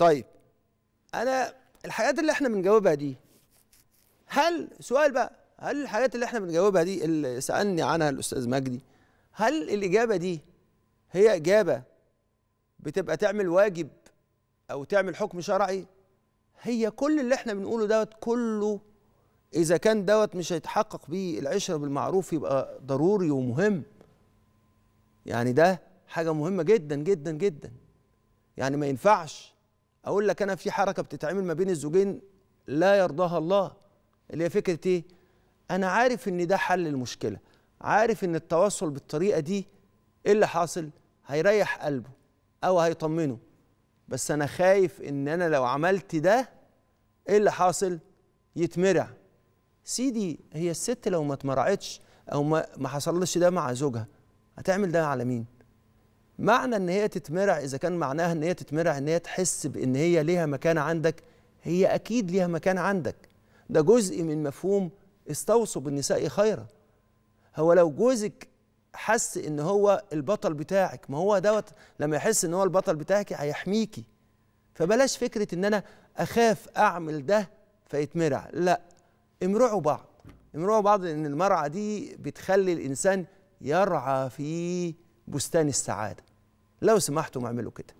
طيب أنا الحاجات اللي إحنا بنجاوبها دي هل سؤال بقى هل الحاجات اللي إحنا بنجاوبها دي اللي سألني عنها الأستاذ مجدي هل الإجابة دي هي إجابة بتبقى تعمل واجب أو تعمل حكم شرعي؟ هي كل اللي إحنا بنقوله دوت كله إذا كان دوت مش هيتحقق بيه العشره بالمعروف يبقى ضروري ومهم. يعني ده حاجة مهمة جدا جدا جدا. يعني ما ينفعش أقول لك أنا في حركة بتتعمل ما بين الزوجين لا يرضاها الله اللي هي فكرة إيه؟ أنا عارف إن ده حل المشكلة عارف إن التواصل بالطريقة دي إيه اللي حاصل؟ هيريح قلبه أو هيطمنه. بس أنا خايف إن أنا لو عملت ده إيه اللي حاصل؟ يتمرع. سيدي هي الست لو ما اتمرعتش أو ما ما حصلش ده مع زوجها هتعمل ده على مين؟ معنى إن هي تتمرع إذا كان معناها إن هي تتمرع إن هي تحس بإن هي ليها مكان عندك هي أكيد ليها مكان عندك. ده جزء من مفهوم استوصوا بالنساء خيرا. هو لو جوزك حس إن هو البطل بتاعك ما هو دوت لما يحس إن هو البطل بتاعك هيحميكي. فبلاش فكرة إن أنا أخاف أعمل ده فيتمرع لا امرعوا بعض. امرعوا بعض لأن المرعى دي بتخلي الإنسان يرعى في بستان السعادة. لو سمحتم اعملوا كده.